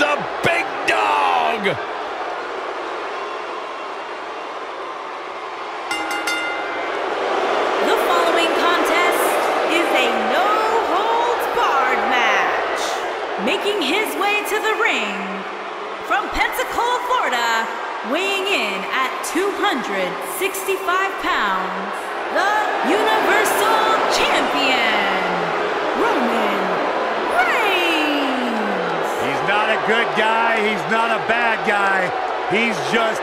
The big dog. The following contest is a no-holds-barred match. Making his way to the ring from Pensacola, Florida, weighing in at 265 pounds, the Universal Champion, a good guy. He's not a bad guy. He's just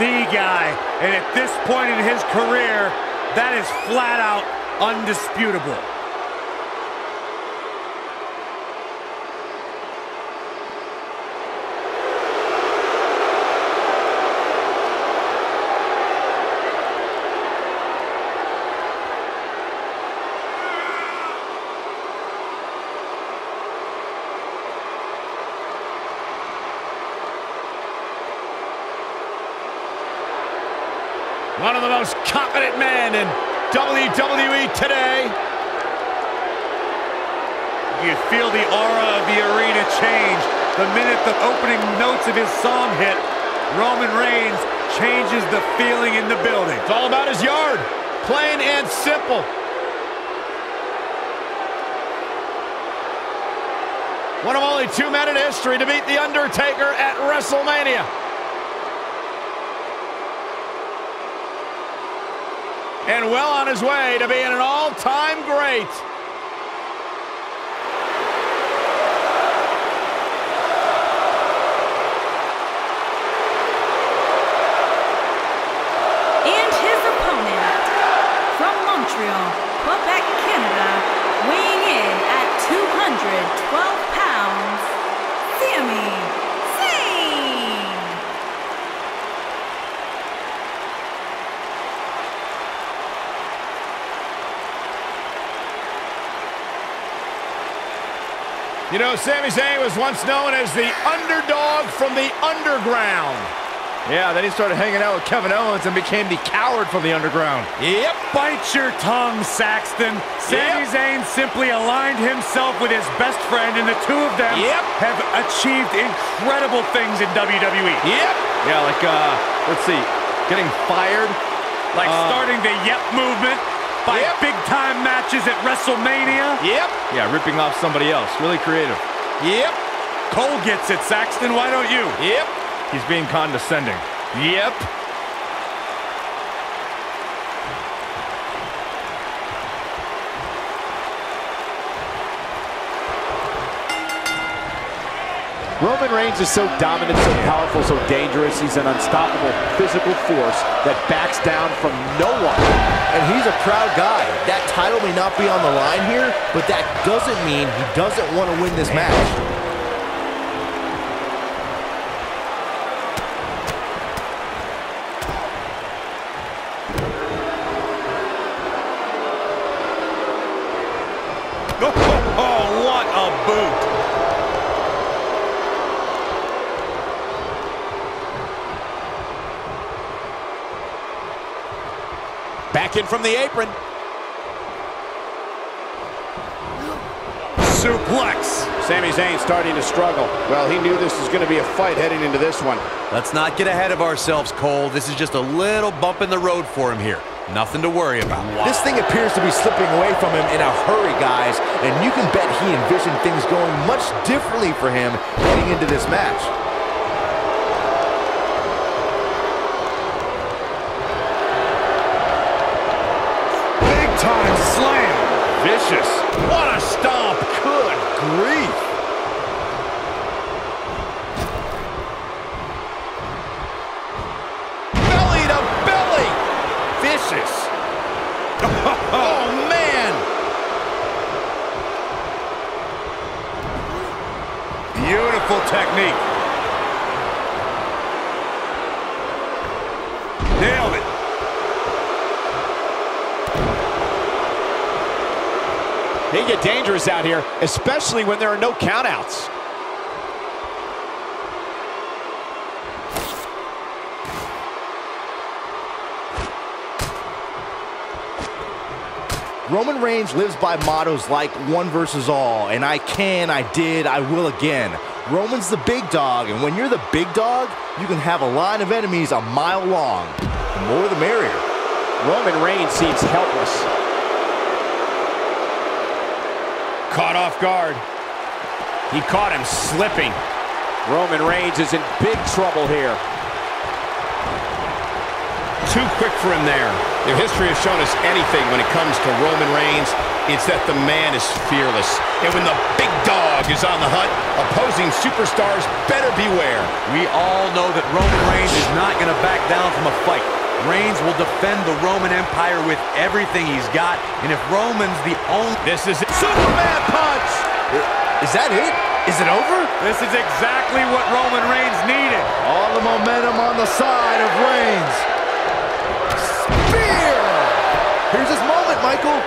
the guy. And at this point in his career, that is flat out undisputable. One of the most confident men in WWE today. You feel the aura of the arena change the minute the opening notes of his song hit. Roman Reigns changes the feeling in the building. It's all about his yard. Plain and simple. One of only two men in history to beat The Undertaker at WrestleMania. And well on his way to being an all-time great. And his opponent from Montreal, Quebec, Canada, weighing in at 212 pounds, Sami Zayn. You know, Sami Zayn was once known as the underdog from the underground. Yeah, then he started hanging out with Kevin Owens and became the coward from the underground. Yep. Bite your tongue, Saxton. Sami Yep. Zayn simply aligned himself with his best friend, and the two of them Yep. have achieved incredible things in WWE. Yep. Yeah, like, uh, let's see, getting fired. Like Uh, starting the Yep movement by Yep. big-time matches at WrestleMania. Yep. Yeah, ripping off somebody else. Really creative. Yep. Cole gets it, Saxton. Why don't you? Yep. He's being condescending. Yep. Roman Reigns is so dominant, so powerful, so dangerous. He's an unstoppable physical force that backs down from no one. And he's a proud guy. That title may not be on the line here, but that doesn't mean he doesn't want to win this match. Oh, what a boot. Back in from the apron. Suplex. Sami Zayn starting to struggle. Well, he knew this was going to be a fight heading into this one. Let's not get ahead of ourselves, Cole. This is just a little bump in the road for him here. Nothing to worry about. This thing appears to be slipping away from him in a hurry, guys. And you can bet he envisioned things going much differently for him heading into this match. Vicious. What a stomp. Good grief. Belly to belly. Vicious. Oh, man. Beautiful technique. Nailed it. They get dangerous out here, especially when there are no countouts. Roman Reigns lives by mottos like one versus all, and I can, I did, I will again. Roman's the big dog, and when you're the big dog, you can have a line of enemies a mile long. The more the merrier. Roman Reigns seems helpless. Caught off guard. He caught him slipping. Roman Reigns is in big trouble here. Too quick for him there. If history has shown us anything when it comes to Roman Reigns, it's that the man is fearless. And when the big dog is on the hunt, opposing superstars better beware. We all know that Roman Reigns is not going to back down from a fight. Reigns will defend the Roman Empire with everything he's got, and if Roman's the only... This is Superman punch! Is that it? Is it over? This is exactly what Roman Reigns needed. All the momentum on the side of Reigns. Spear! Here's his moment, Michael.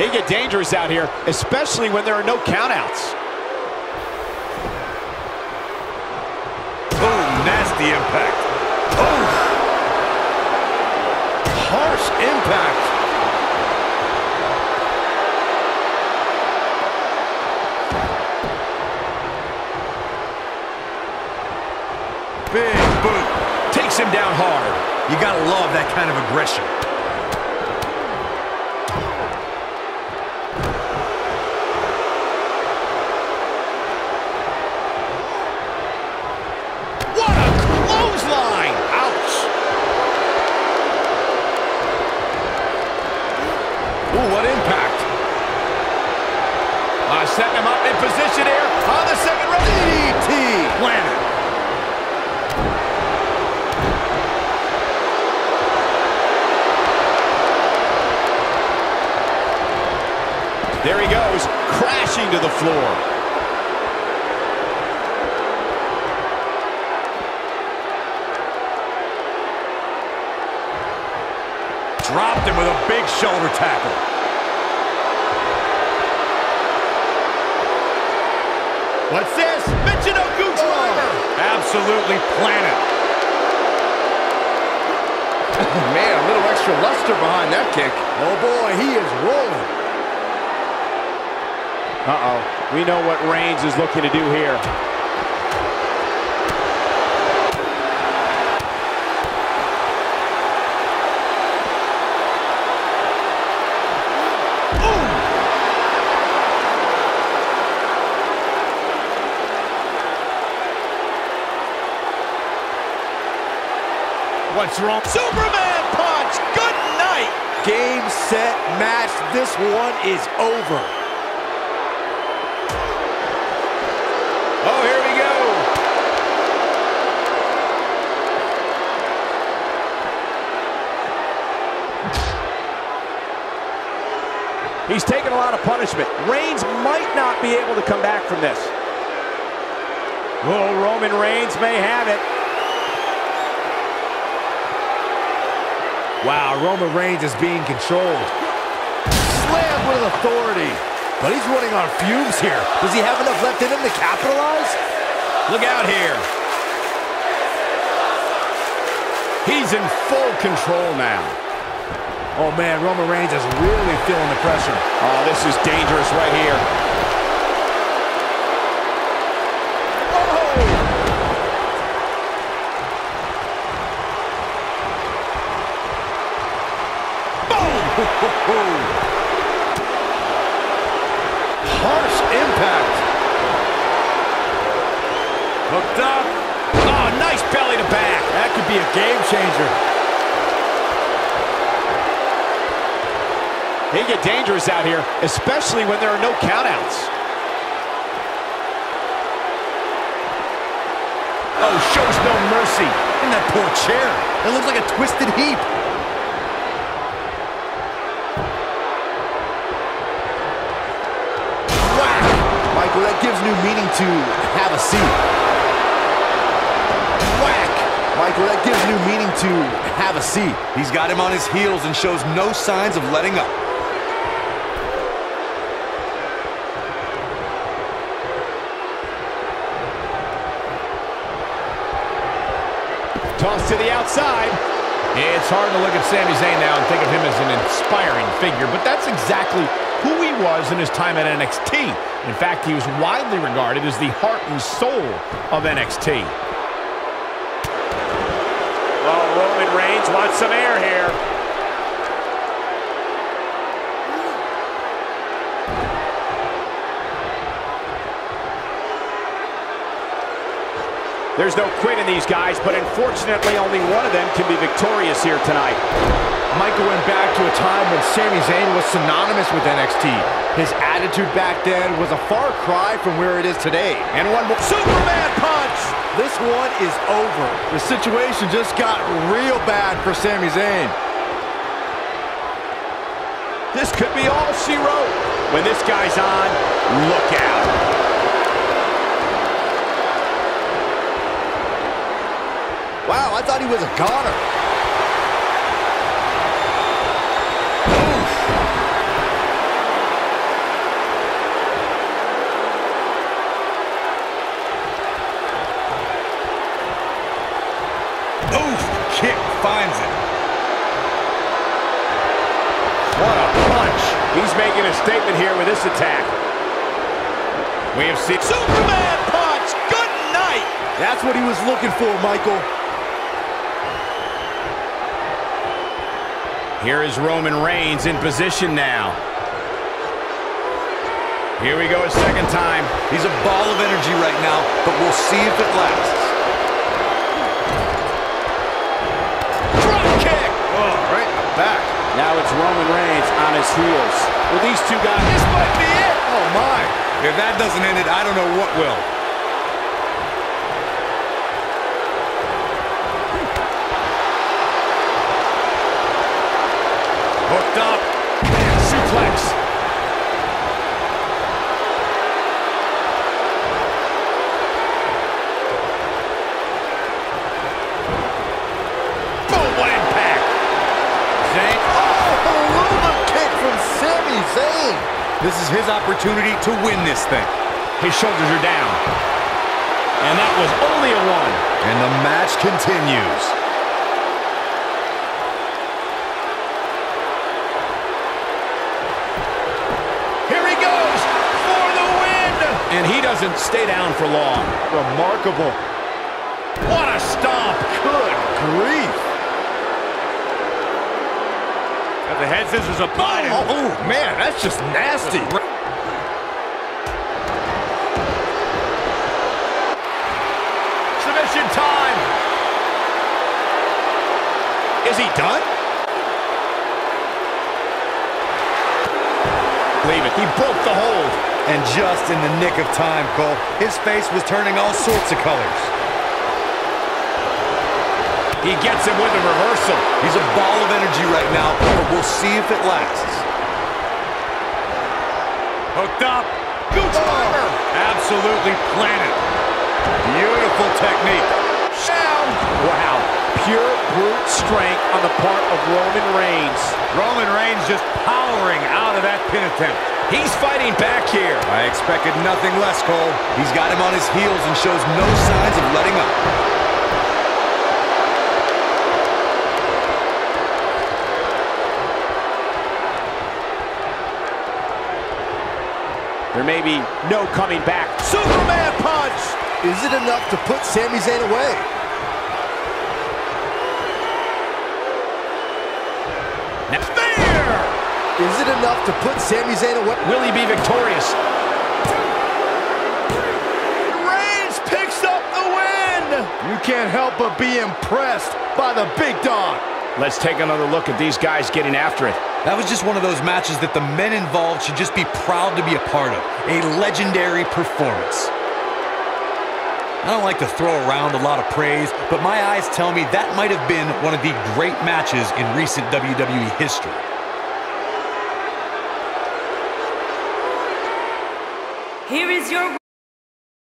They get dangerous out here, especially when there are no countouts. Boom, nasty impact. Harsh impact. Big boot. Takes him down hard. You got to love that kind of aggression. What a clothesline! Ouch! Ooh, what impact! Uh, setting him up in position here on the second row. DDT! Planted. There he goes, crashing to the floor. Dropped him with a big shoulder tackle. What's this? Michinoku driver! Absolutely planted. Man, a little extra luster behind that kick. Oh boy, he is rolling. Uh-oh. We know what Reigns is looking to do here. What's wrong? Superman punch! Good night! Game, set, match. This one is over. Oh, here we go. He's taken a lot of punishment. Reigns might not be able to come back from this. Oh, Roman Reigns may have it. Wow, Roman Reigns is being controlled. Slammed with authority. But he's running on fumes here. Does he have enough left in him to capitalize? Look out here. He's in full control now. Oh man, Roman Reigns is really feeling the pressure. Oh, this is dangerous right here. Harsh impact. Hooked up. Oh, nice belly to back. That could be a game changer. They get dangerous out here, especially when there are no countouts. Oh, shows no mercy. And that poor chair. It looks like a twisted heap. Whack! Michael, that gives new meaning to have a seat. Whack! Michael, that gives new meaning to have a seat. He's got him on his heels and shows no signs of letting up. Toss to the outside. It's hard to look at Sami Zayn now and think of him as an inspiring figure, but that's exactly who he was in his time at NXT. In fact, he was widely regarded as the heart and soul of NXT. Oh, Roman Reigns wants some air here. There's no quit in these guys, but unfortunately only one of them can be victorious here tonight. Michael went back to a time when Sami Zayn was synonymous with NXT. His attitude back then was a far cry from where it is today. And one more. Superman punch! This one is over. The situation just got real bad for Sami Zayn. This could be all she wrote. When this guy's on, look out. Wow, I thought he was a goner. Oof! Kick finds it. What a punch. He's making a statement here with this attack. We have seen Superman punch! Good night! That's what he was looking for, Michael. Here is Roman Reigns in position now. Here we go a second time. He's a ball of energy right now, but we'll see if it lasts. Drop kick! Oh, right back. Now it's Roman Reigns on his heels. Well, these two guys, this might be it. Oh, my. If that doesn't end it, I don't know what will. Opportunity to win this thing. His shoulders are down. And that was only a one. And the match continues. Here he goes for the win. And he doesn't stay down for long. Remarkable. What a stomp. Good grief. Got the head scissors applied. Oh, oh, man, that's just nasty. Submission time. Is he done? Leave it. He broke the hold. And just in the nick of time, Cole, his face was turning all sorts of colors. He gets him with a reversal. He's a ball of energy right now, but we'll see if it lasts. Hooked up. Gooch oh! driver. Absolutely planted. Beautiful technique. Down. Wow. Pure brute strength on the part of Roman Reigns. Roman Reigns just powering out of that pin attempt. He's fighting back here. I expected nothing less, Cole. He's got him on his heels and shows no signs of letting up. There may be no coming back. Superman! Is it enough to put Sami Zayn away? Now, spear. Is it enough to put Sami Zayn away? Will he be victorious? Reigns picks up the win! You can't help but be impressed by the big dog. Let's take another look at these guys getting after it. That was just one of those matches that the men involved should just be proud to be a part of. A legendary performance. I don't like to throw around a lot of praise, but my eyes tell me that might have been one of the great matches in recent WWE history. Here is your